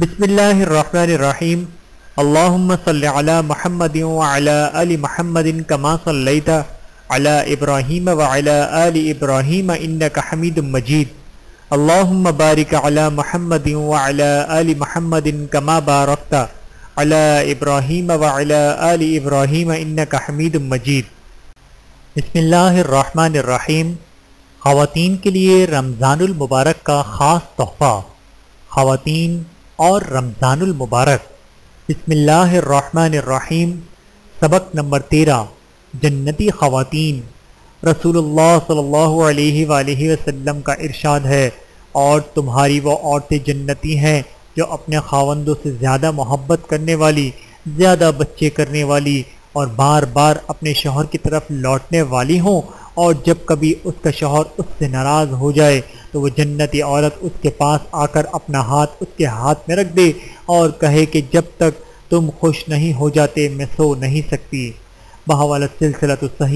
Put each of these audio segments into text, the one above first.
بسم اللہ الرحمن الرحیم اللہم صلی علی محمد وعلی آل محمد کما صلیت علی ابراہیم وعلی آل ابراہیم انکا حمید مجید اللہم بارک علی محمد وعلی آل محمد کما بارکت علی ابراہیم وعلی آل ابراہیم انکا حمید مجید بسم اللہ الرحمن الرحیم خواتین کے لیے رمضان المبارک کا خاص تحفہ. خواتین اور رمضان المبارک۔ بسم اللہ الرحمن الرحیم۔ سبق نمبر تیرہ۔ جنتی خواتین۔ رسول اللہ صلی اللہ علیہ وآلہ وسلم کا ارشاد ہے، اور تمہاری وہ عورتیں جنتی ہیں جو اپنے خاوندوں سے زیادہ محبت کرنے والی، زیادہ بچے کرنے والی، اور بار بار اپنے شوہر کی طرف لوٹنے والی ہوں، اور جب کبھی اس کا شوہر اس سے ناراض ہو جائے تو وہ جنتی عورت اس کے پاس آ کر اپنا ہاتھ اس کے ہاتھ میں رکھ دے اور کہے کہ جب تک تم خوش نہیں ہو جاتے میں سو نہیں سکتی۔ بہوالا سلسلہ تو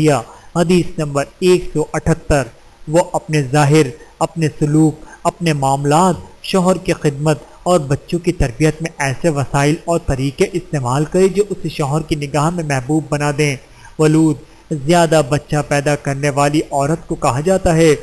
حدیث نمبر ایک سو اٹھتر۔ وہ اپنے ظاہر، اپنے سلوک، اپنے معاملات، شوہر کی خدمت اور بچوں کی تربیت میں ایسے وسائل اور طریقے استعمال کرے جو اسے شوہر کی نگاہ میں محبوب بنا دیں۔ ولود، زیادہ بچہ پیدا کرنے والی عورت کو کہا جاتا ہے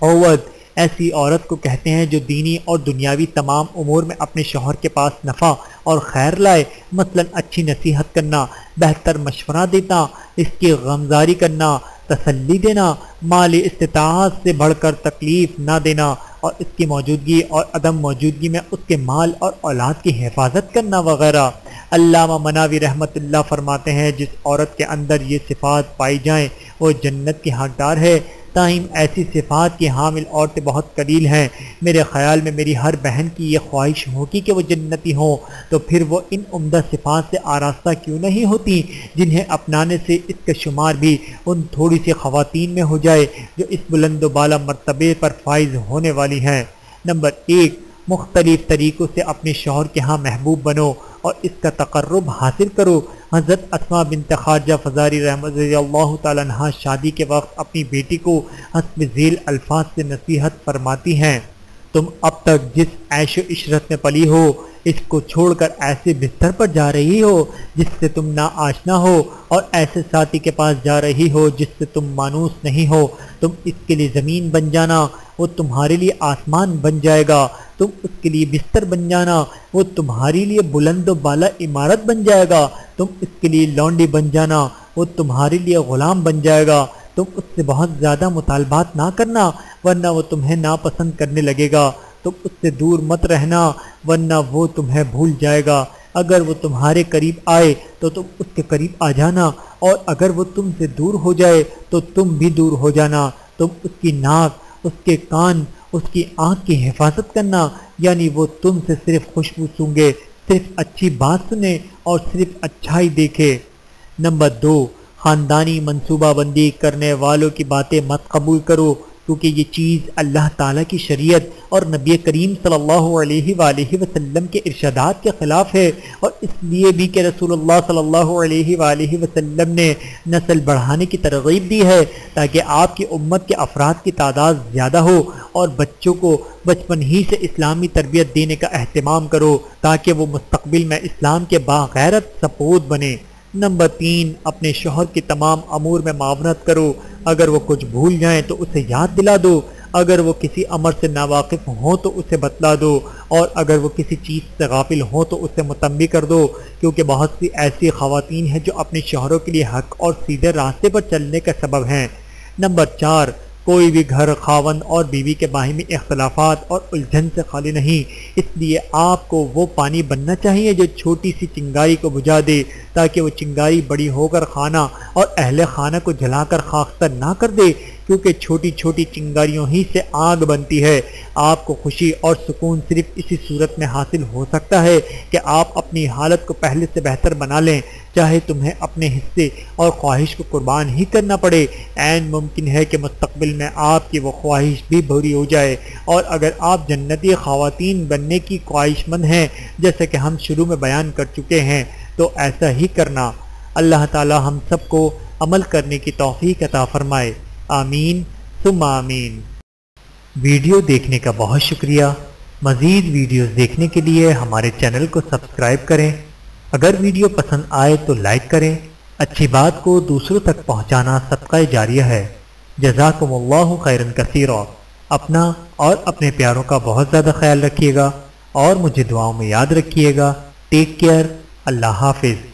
عوت ایسی عورت کو کہتے ہیں جو دینی اور دنیاوی تمام امور میں اپنے شوہر کے پاس نفع اور خیر لائے، مثلا اچھی نصیحت کرنا، بہتر مشورہ دیتا، اس کی غمزاری کرنا، تسلی دینا مالی استطاعت سے بڑھ کر تکلیف نہ دینا اور اس کی موجودگی اور عدم موجودگی میں اس کے مال اور اولاد کی حفاظت کرنا وغیرہ۔ علامہ مناوی رحمت اللہ فرماتے ہیں، جس عورت کے اندر یہ صفات پائی جائیں، وہ جنت کی حقدار ہے۔ تاہم ایسی صفات کی حامل عورتیں بہت قلیل ہیں۔ میرے خیال میں میری ہر بہن کی یہ خواہش ہوگی کہ وہ جنتی ہوں۔ تو پھر وہ ان عمدہ صفات سے آراستہ کیوں نہیں ہوتی جنہیں اپنانے سے اس کا شمار بھی ان تھوڑی سی خواتین میں ہو جائے جو اس بلند و بالا مرتبے پر فائز ہونے والی ہیں۔ نمبر ایک، مختلف طریقوں سے اپنے شوہر کے ہاں محبوب بنو۔ اور اس کا تقرب حاصل کرو۔ حضرت اسما بنت خارجہ فضاری رحمت رضی اللہ تعالیٰ عنہ شادی کے وقت اپنی بیٹی کو حسب ذیل الفاظ سے نصیحت فرماتی ہیں۔ تم اب تک جس عیش و عشرت میں پلی ہو، اس کو چھوڑ کر ایسے بستر پر جا رہی ہو جس سے تم نا آشنا ہو اور ایسے ساتھی کے پاس جا رہی ہو جس سے تم مانوس نہیں ہو۔ تم اس کے لیے زمین بن جانا۔ وہ تمہارے لیے آسمان بن جائے گا۔ تم اس کے لیے بستر بن جانا، وہ تمہاری لیے بلند و بالا عمارت بن جائے گا۔ تم اس کے لیے لونڈی بن جانا، وہ تمہارے لیے غلام بن جائے گا۔ تم اس سے بہت زیادہ مطالبات نہ کرنا، ورنہ وہ تمہیں ناپسند کرنے لگے گا۔ تم اس سے دور مت رہنا، ورنہ وہ تمہیں بھول جائے گا۔ اگر وہ تمہارے قریب آئے تو تم اس کے قریب آ جانا، اور اگر وہ تم سے دور ہو جائے تو تم بھی دور ہو جانا۔ تم اس کی ناک اس کے کان، اس کی آنکھ کی حفاظت کرنا یعنی وہ تم سے صرف خوشبو سونگے، صرف اچھی بات سنے اور صرف اچھائی دیکھے۔ نمبر دو، خاندانی منصوبہ بندی کرنے والوں کی باتیں مت قبول کرو۔ کیونکہ یہ چیز اللہ تعالیٰ کی شریعت اور نبی کریم صلی اللہ علیہ وآلہ وسلم کے ارشادات کے خلاف ہے اور اس لیے بھی کہ رسول اللہ صلی اللہ علیہ وآلہ وسلم نے نسل بڑھانے کی ترغیب دی ہے تاکہ آپ کی امت کے افراد کی تعداد زیادہ ہو اور بچوں کو بچپن ہی سے اسلامی تربیت دینے کا اہتمام کرو تاکہ وہ مستقبل میں اسلام کے باغیرت سپوت بنے۔ نمبر تین، اپنے شوہر کی تمام امور میں معاونت کرو۔ اگر وہ کچھ بھول جائیں تو اسے یاد دلا دو۔ اگر وہ کسی امر سے ناواقف ہوں تو اسے بتلا دو۔ اور اگر وہ کسی چیز سے غافل ہوں تو اسے متنبی کر دو۔ کیونکہ بہت سی ایسی خواتین ہیں جو اپنے شوہروں کے لیے حق اور سیدھے راستے پر چلنے کا سبب ہیں۔ نمبر چار کوئی بھی گھر خاون اور بیوی کے باہمی اختلافات اور الجھن سے خالی نہیں۔ اس لیے آپ کو وہ پانی بننا چاہیے جو چھوٹی سی چنگاری کو بجھا دے تاکہ وہ چنگاری بڑی ہو کر خانہ اور اہل خانہ کو جلا کر خاکستر نہ کر دے، کیونکہ چھوٹی چھوٹی چنگاریوں ہی سے آگ بنتی ہے۔ آپ کو خوشی اور سکون صرف اسی صورت میں حاصل ہو سکتا ہے کہ آپ اپنی حالت کو پہلے سے بہتر بنا لیں۔ چاہے تمہیں اپنے حصے اور خواہش کو قربان ہی کرنا پڑے۔ عین ممکن ہے کہ مستقبل میں آپ کی وہ خواہش بھی بھری ہو جائے۔ اور اگر آپ جنتی خواتین بننے کی خواہش مند ہیں، جیسے کہ ہم شروع میں بیان کر چکے ہیں، تو ایسا ہی کرنا۔ اللہ تعالی ہم سب کو عمل کرنے کی توفیق عطا فرمائے۔ آمین۔ ثم آمین۔ ویڈیو دیکھنے کا بہت شکریہ۔ مزید ویڈیوز دیکھنے کے لیے ہمارے چینل کو سبسکرائب کریں۔ اگر ویڈیو پسند آئے تو لائک کریں۔ اچھی بات کو دوسروں تک پہنچانا صدقہ جاریہ ہے۔ جزاکم اللہ خیرن کثیر اپنا اور اپنے پیاروں کا بہت زیادہ خیال رکھیے گا اور مجھے دعاؤں میں یاد رکھیے گا۔ ٹیک کیئر اللہ حافظ۔